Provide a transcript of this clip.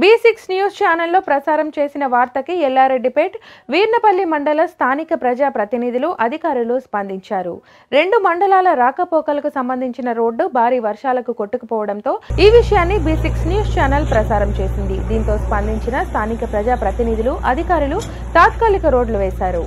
B six news ఛానల్లో ప్రసారం చేసిన వార్తకి ఎల్లారెడ్డిపేట్ వీర్నపల్లి మండల స్థానిక ప్రజా ప్రతినిధులు అధికారులు స్పందించారు. రెండు మండలాల రాకపోకలకు సంబంధించిన రోడ్డు భారీ వర్షాలకు కొట్టుకుపోవడంతో ఈ విషయాన్ని బీ సిక్స్ న్యూస్ ఛానల్ ప్రసారం చేసింది. దీంతో స్పందించిన స్థానిక ప్రజా ప్రతినిధులు అధికారులు తాత్కాలిక రోడ్లు వేశారు.